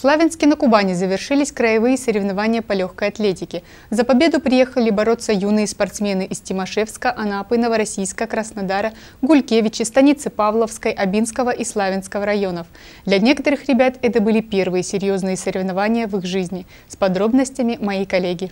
Славянске на Кубани завершились краевые соревнования по легкой атлетике. За победу приехали бороться юные спортсмены из Тимошевска, Анапы, Новороссийска, Краснодара, Гулькевичи, станицы Павловской, Абинского и Славянского районов. Для некоторых ребят это были первые серьезные соревнования в их жизни. С подробностями мои коллеги.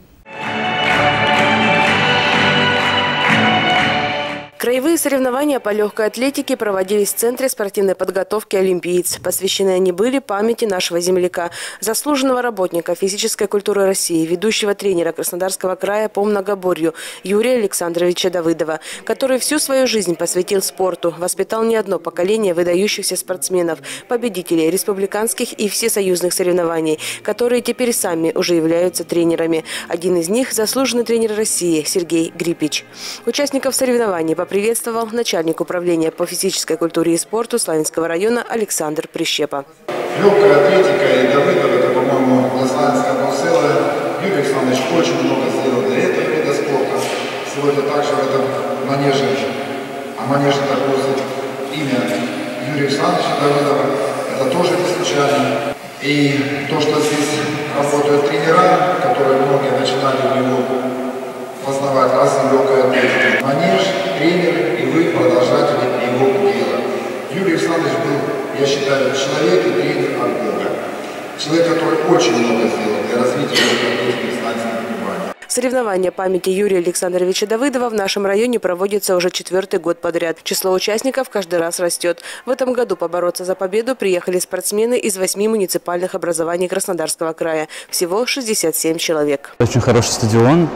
Краевые соревнования по легкой атлетике проводились в Центре спортивной подготовки «Олимпиец». Посвящены они были памяти нашего земляка, заслуженного работника физической культуры России, ведущего тренера Краснодарского края по многоборью Юрия Александровича Давыдова, который всю свою жизнь посвятил спорту, воспитал не одно поколение выдающихся спортсменов, победителей республиканских и всесоюзных соревнований, которые теперь сами уже являются тренерами. Один из них – заслуженный тренер России Сергей Грипич. Участников соревнований по поприветствовал начальник управления по физической культуре и спорту Славянского района Александр Прищепа. Легкая атлетика и Давыдов, это, по-моему, Славянская Брусела. Юрий Александрович очень много сделал для этого вида спорта. Сегодня также в этом манеже, а манеже так носит имя Юрия Александровича Давыдова, это тоже не случайно. И то, что здесь работают тренера, которые многие начинали у него познавать разные легкая атлетика. Александрович был, я считаю, человек и тренер от Бога. Человек, который очень много сделал для развития легкой атлетики Соревнования памяти Юрия Александровича Давыдова в нашем районе проводятся уже четвертый год подряд. Число участников каждый раз растет. В этом году побороться за победу приехали спортсмены из восьми муниципальных образований Краснодарского края. Всего 67 человек. Очень хороший стадион,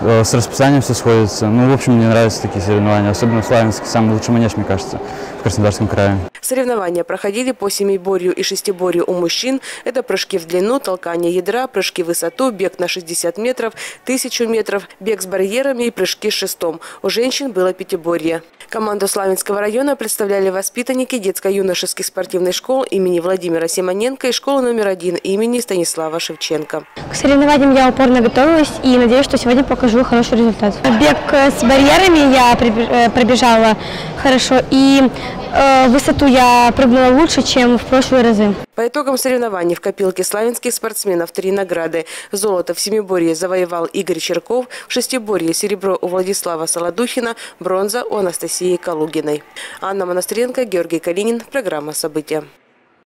с расписанием все сходится. Ну, в общем, мне нравятся такие соревнования, особенно в Славянске, самый лучший манеж, мне кажется, в Краснодарском крае. Соревнования проходили по семиборью и шестиборью у мужчин. Это прыжки в длину, толкание ядра, прыжки в высоту, бег на 60 метров, 1000 метров, бег с барьерами и прыжки с шестом. У женщин было пятиборье. Команду Славянского района представляли воспитанники детско-юношеских спортивных школ имени Владимира Симоненко и школы номер один имени Станислава Шевченко. К соревнованиям я упорно готовилась и надеюсь, что сегодня покажу хороший результат. Бег с барьерами я э, пробежала хорошо, и высоту я прыгнула лучше, чем в прошлые разы. По итогам соревнований в копилке славянских спортсменов три награды. Золото в семиборье завоевал Игорь Черков, в шестиборье серебро у Владислава Солодухина, бронза у Анастасии Калугиной. Анна Монастренко, Георгий Калинин. Программа «События».